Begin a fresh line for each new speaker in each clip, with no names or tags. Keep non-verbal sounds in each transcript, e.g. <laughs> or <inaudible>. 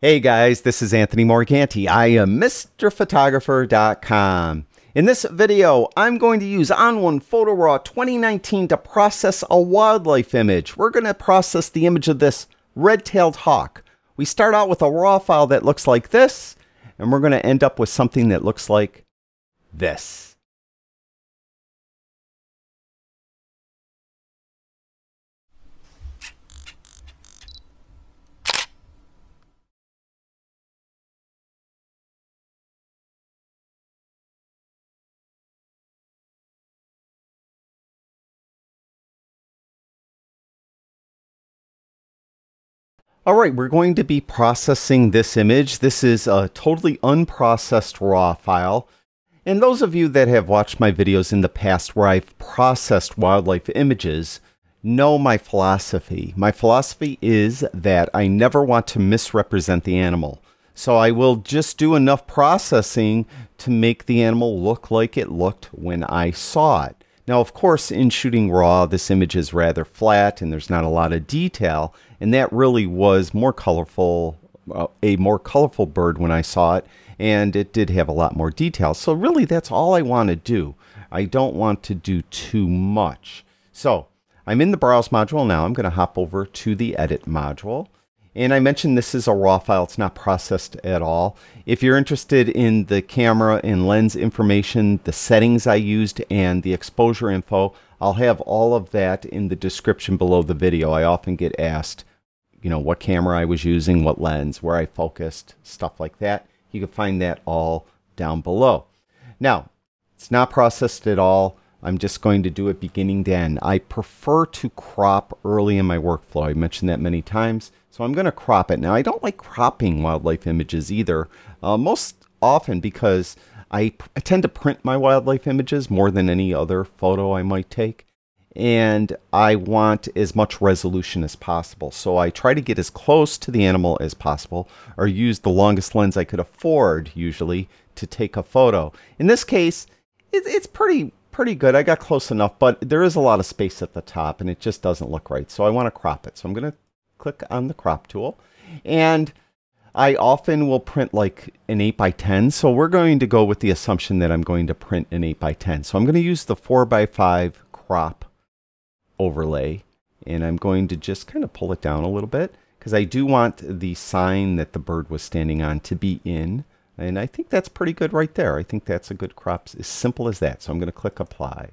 Hey guys, this is Anthony Morganti. I am MrPhotographer.com. In this video, I'm going to use ON1 Photo Raw 2019 to process a wildlife image. We're going to process the image of this red-tailed hawk. We start out with a raw file that looks like this, and we're going to end up with something that looks like this. All right, we're going to be processing this image. This is a totally unprocessed RAW file. And those of you that have watched my videos in the past where I've processed wildlife images know my philosophy. My philosophy is that I never want to misrepresent the animal. So I will just do enough processing to make the animal look like it looked when I saw it. Now, of course, in shooting raw, this image is rather flat and there's not a lot of detail. And that really was more colorful, uh, a more colorful bird when I saw it. And it did have a lot more detail. So really, that's all I want to do. I don't want to do too much. So I'm in the Browse module now. I'm going to hop over to the Edit module. And I mentioned this is a raw file, it's not processed at all. If you're interested in the camera and lens information, the settings I used, and the exposure info, I'll have all of that in the description below the video. I often get asked, you know, what camera I was using, what lens, where I focused, stuff like that. You can find that all down below. Now, it's not processed at all. I'm just going to do it beginning to end. I prefer to crop early in my workflow. I mentioned that many times. So I'm going to crop it. Now, I don't like cropping wildlife images either, uh, most often because I, I tend to print my wildlife images more than any other photo I might take. And I want as much resolution as possible. So I try to get as close to the animal as possible or use the longest lens I could afford, usually, to take a photo. In this case, it, it's pretty pretty good. I got close enough, but there is a lot of space at the top and it just doesn't look right. So I want to crop it. So I'm going to click on the crop tool and I often will print like an 8 by 10 so we're going to go with the assumption that I'm going to print an 8 by 10 so I'm going to use the 4 by 5 crop overlay and I'm going to just kind of pull it down a little bit because I do want the sign that the bird was standing on to be in and I think that's pretty good right there. I think that's a good crop, as simple as that. So I'm going to click apply.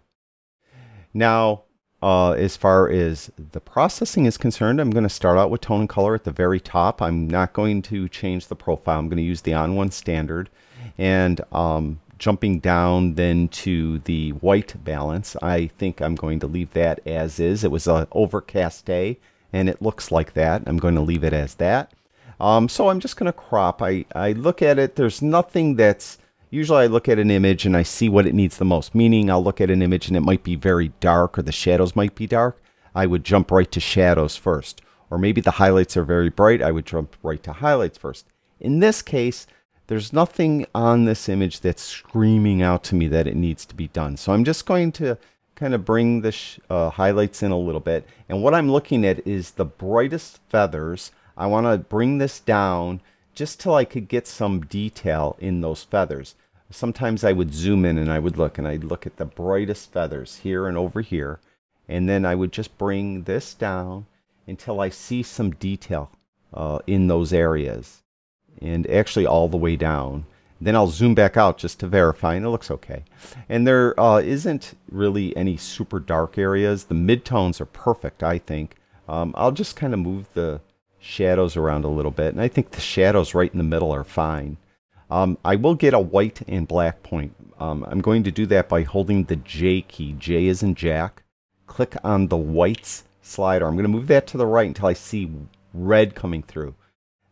Now, uh, as far as the processing is concerned, I'm going to start out with tone and color at the very top. I'm not going to change the profile. I'm going to use the ON1 standard. And um, jumping down then to the white balance, I think I'm going to leave that as is. It was an overcast day, and it looks like that. I'm going to leave it as that. Um, so I'm just going to crop. I, I look at it. There's nothing that's... Usually I look at an image and I see what it needs the most. Meaning I'll look at an image and it might be very dark or the shadows might be dark. I would jump right to shadows first. Or maybe the highlights are very bright. I would jump right to highlights first. In this case, there's nothing on this image that's screaming out to me that it needs to be done. So I'm just going to kind of bring the uh, highlights in a little bit. And what I'm looking at is the brightest feathers I want to bring this down just till I could get some detail in those feathers. Sometimes I would zoom in and I would look and I'd look at the brightest feathers here and over here. And then I would just bring this down until I see some detail uh, in those areas. And actually all the way down. Then I'll zoom back out just to verify and it looks okay. And there uh, not really any super dark areas. The midtones are perfect, I think. Um, I'll just kind of move the shadows around a little bit. And I think the shadows right in the middle are fine. Um, I will get a white and black point. Um, I'm going to do that by holding the J key. J is in Jack. Click on the whites slider. I'm going to move that to the right until I see red coming through.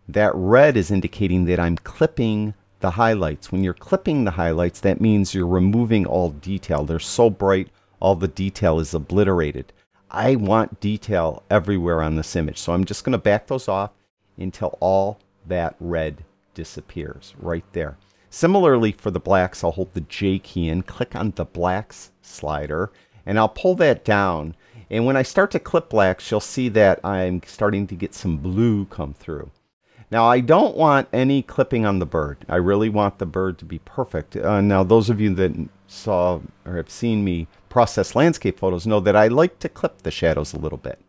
That red is indicating that I'm clipping the highlights. When you're clipping the highlights, that means you're removing all detail. They're so bright, all the detail is obliterated. I want detail everywhere on this image. So I'm just going to back those off until all that red disappears right there. Similarly for the blacks, I'll hold the J key and click on the blacks slider and I'll pull that down. And when I start to clip blacks, you'll see that I'm starting to get some blue come through. Now, I don't want any clipping on the bird. I really want the bird to be perfect. Uh, now, those of you that saw or have seen me process landscape photos know that I like to clip the shadows a little bit.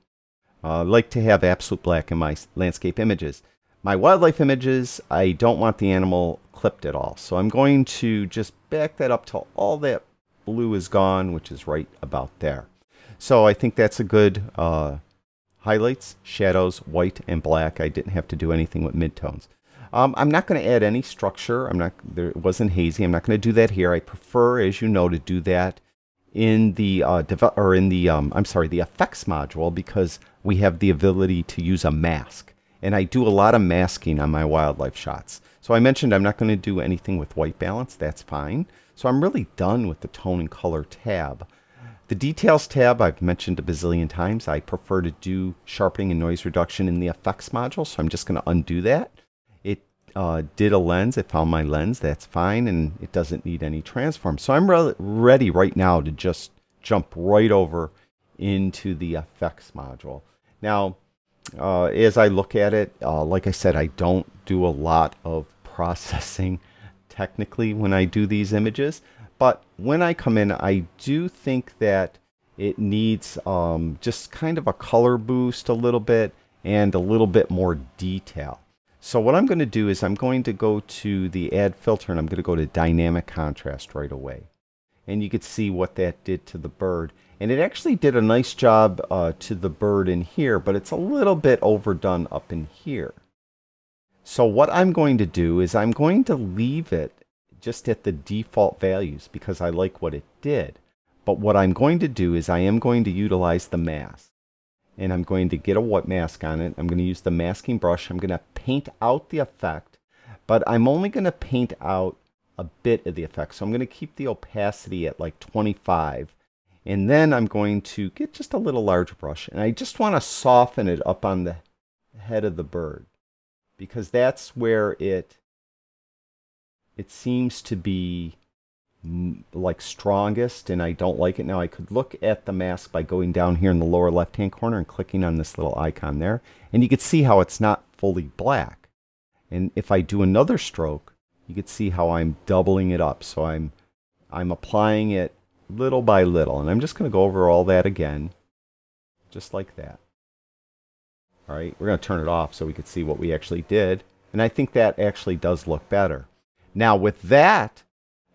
Uh, I like to have absolute black in my landscape images. My wildlife images, I don't want the animal clipped at all. So I'm going to just back that up till all that blue is gone, which is right about there. So I think that's a good uh, highlights, shadows, white and black. I didn't have to do anything with midtones. Um, I'm not going to add any structure. I'm not. There it wasn't hazy. I'm not going to do that here. I prefer, as you know, to do that in the uh, or in the um, I'm sorry, the effects module because we have the ability to use a mask, and I do a lot of masking on my wildlife shots. So I mentioned I'm not going to do anything with white balance. That's fine. So I'm really done with the tone and color tab. The details tab I've mentioned a bazillion times. I prefer to do sharpening and noise reduction in the effects module, so I'm just going to undo that. Uh, did a lens. It found my lens. That's fine, and it doesn't need any transform. So I'm re ready right now to just jump right over into the effects module. Now, uh, as I look at it, uh, like I said, I don't do a lot of <laughs> processing technically when I do these images. But when I come in, I do think that it needs um, just kind of a color boost a little bit and a little bit more detail. So what I'm going to do is I'm going to go to the add filter and I'm going to go to dynamic contrast right away. And you could see what that did to the bird. And it actually did a nice job uh, to the bird in here, but it's a little bit overdone up in here. So what I'm going to do is I'm going to leave it just at the default values because I like what it did. But what I'm going to do is I am going to utilize the mask. And I'm going to get a what mask on it. I'm going to use the masking brush. I'm going to paint out the effect. But I'm only going to paint out a bit of the effect. So I'm going to keep the opacity at like 25. And then I'm going to get just a little larger brush. And I just want to soften it up on the head of the bird. Because that's where it it seems to be like strongest and I don't like it now. I could look at the mask by going down here in the lower left hand corner and clicking on this little icon there and you can see how it's not fully black. And if I do another stroke, you can see how I'm doubling it up. So I'm I'm applying it little by little and I'm just going to go over all that again just like that. All right, we're going to turn it off so we can see what we actually did. And I think that actually does look better. Now with that,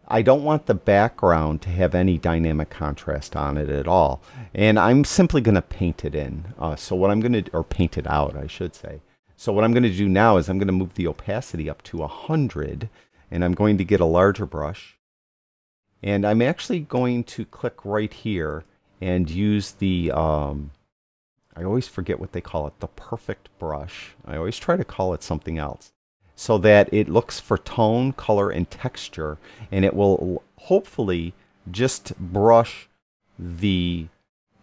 I don't want the background to have any dynamic contrast on it at all. And I'm simply going to paint it in. Uh, so what I'm going to, or paint it out, I should say. So what I'm going to do now is I'm going to move the opacity up to 100. And I'm going to get a larger brush. And I'm actually going to click right here and use the, um, I always forget what they call it, the perfect brush. I always try to call it something else so that it looks for tone, color, and texture, and it will hopefully just brush the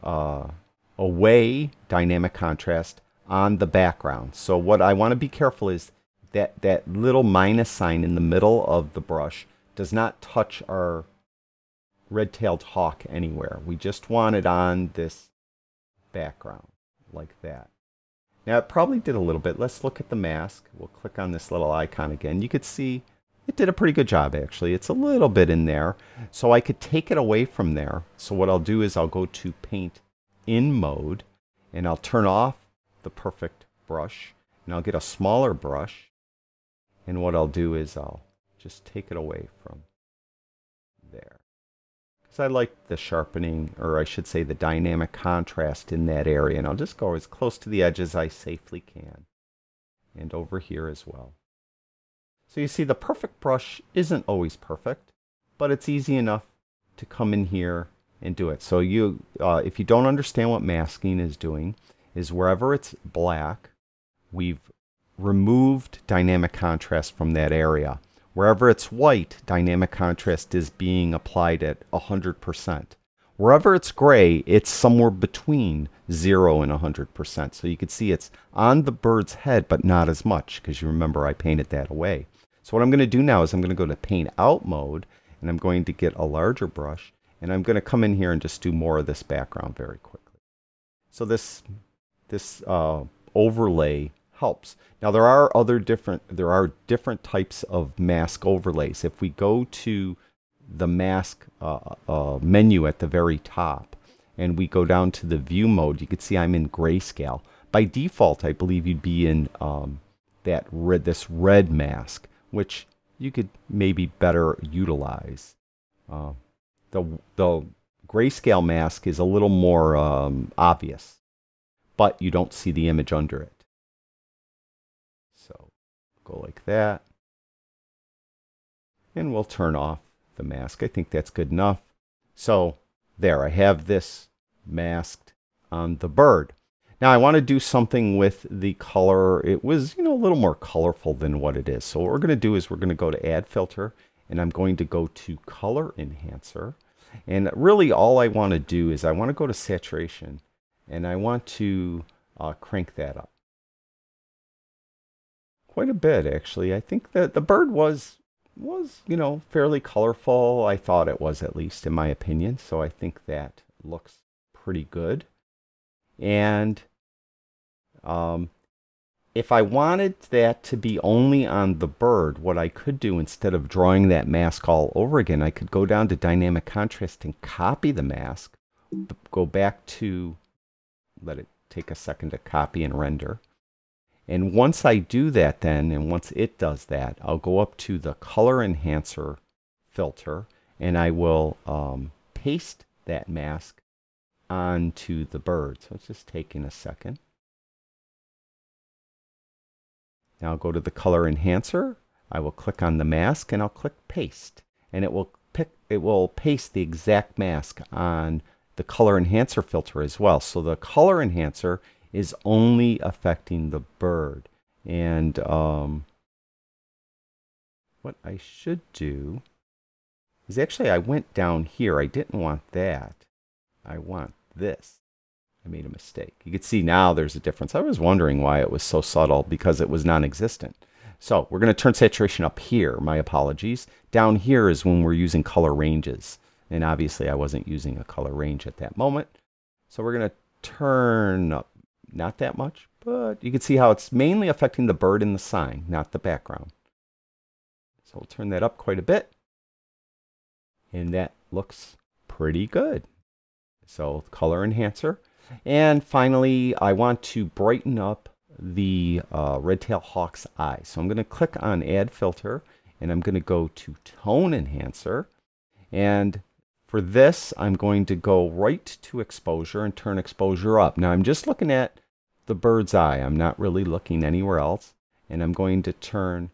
uh, away dynamic contrast on the background. So what I want to be careful is that that little minus sign in the middle of the brush does not touch our red-tailed hawk anywhere. We just want it on this background like that. Now it probably did a little bit. Let's look at the mask. We'll click on this little icon again. You could see it did a pretty good job actually. It's a little bit in there. So I could take it away from there. So what I'll do is I'll go to paint in mode and I'll turn off the perfect brush and I'll get a smaller brush and what I'll do is I'll just take it away from because I like the sharpening, or I should say the dynamic contrast in that area. And I'll just go as close to the edge as I safely can. And over here as well. So you see the perfect brush isn't always perfect, but it's easy enough to come in here and do it. So you, uh, if you don't understand what masking is doing, is wherever it's black, we've removed dynamic contrast from that area. Wherever it's white, dynamic contrast is being applied at 100%. Wherever it's gray, it's somewhere between 0 and 100%. So you can see it's on the bird's head, but not as much, because you remember I painted that away. So what I'm going to do now is I'm going to go to paint out mode, and I'm going to get a larger brush, and I'm going to come in here and just do more of this background very quickly. So this, this uh, overlay helps. Now there are other different there are different types of mask overlays. If we go to the mask uh, uh, menu at the very top and we go down to the view mode, you can see I'm in grayscale. By default, I believe you'd be in um, that red, this red mask, which you could maybe better utilize. Uh, the the grayscale mask is a little more um, obvious, but you don't see the image under it. Go like that. And we'll turn off the mask. I think that's good enough. So there, I have this masked on the bird. Now I want to do something with the color. It was, you know, a little more colorful than what it is. So what we're going to do is we're going to go to add filter and I'm going to go to color enhancer. And really all I want to do is I want to go to saturation and I want to uh, crank that up. Quite a bit actually. I think that the bird was was, you know, fairly colorful. I thought it was at least in my opinion. So I think that looks pretty good. And um, if I wanted that to be only on the bird, what I could do instead of drawing that mask all over again, I could go down to dynamic contrast and copy the mask, go back to, let it take a second to copy and render. And once I do that then, and once it does that, I'll go up to the color enhancer filter and I will um, paste that mask onto the bird. So it's just taking a second. Now I'll go to the color enhancer. I will click on the mask and I'll click paste. And it will pick it will paste the exact mask on the color enhancer filter as well. So the color enhancer is only affecting the bird. And um, what I should do is actually I went down here. I didn't want that. I want this. I made a mistake. You can see now there's a difference. I was wondering why it was so subtle because it was non-existent. So we're going to turn saturation up here. My apologies. Down here is when we're using color ranges. And obviously I wasn't using a color range at that moment. So we're going to turn up, not that much, but you can see how it's mainly affecting the bird in the sign, not the background. So we'll turn that up quite a bit. And that looks pretty good. So color enhancer. And finally, I want to brighten up the uh, red-tailed hawk's eye. So I'm going to click on Add Filter, and I'm going to go to Tone Enhancer. And for this, I'm going to go right to exposure and turn exposure up. Now I'm just looking at the bird's eye. I'm not really looking anywhere else. And I'm going to turn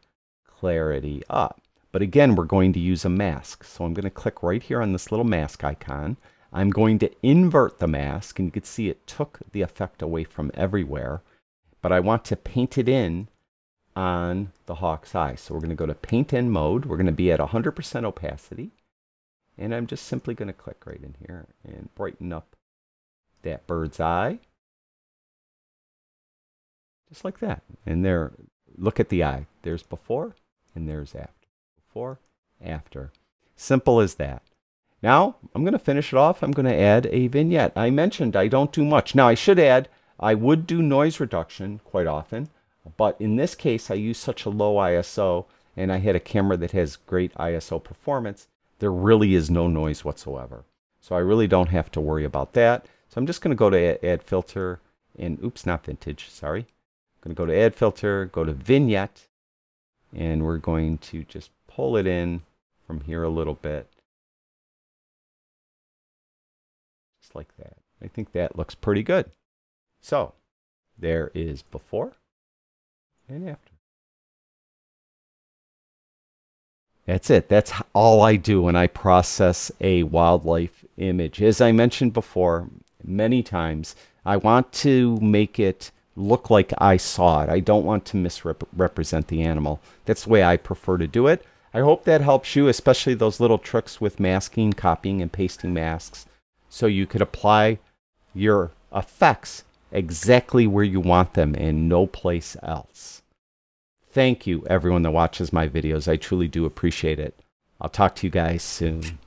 clarity up. But again, we're going to use a mask. So I'm going to click right here on this little mask icon. I'm going to invert the mask, and you can see it took the effect away from everywhere. But I want to paint it in on the hawk's eye. So we're going to go to paint in mode. We're going to be at 100% opacity. And I'm just simply going to click right in here and brighten up that bird's eye. Just like that. And there, look at the eye. There's before and there's after. Before, after. Simple as that. Now, I'm going to finish it off. I'm going to add a vignette. I mentioned I don't do much. Now, I should add, I would do noise reduction quite often, but in this case, I use such a low ISO, and I had a camera that has great ISO performance, there really is no noise whatsoever. So I really don't have to worry about that. So I'm just going to go to add filter, and oops, not vintage, sorry. Going to go to add filter, go to vignette, and we're going to just pull it in from here a little bit. Just like that. I think that looks pretty good. So there is before and after. That's it. That's all I do when I process a wildlife image. As I mentioned before many times, I want to make it look like I saw it. I don't want to misrepresent the animal. That's the way I prefer to do it. I hope that helps you, especially those little tricks with masking, copying, and pasting masks so you could apply your effects exactly where you want them and no place else. Thank you, everyone that watches my videos. I truly do appreciate it. I'll talk to you guys soon.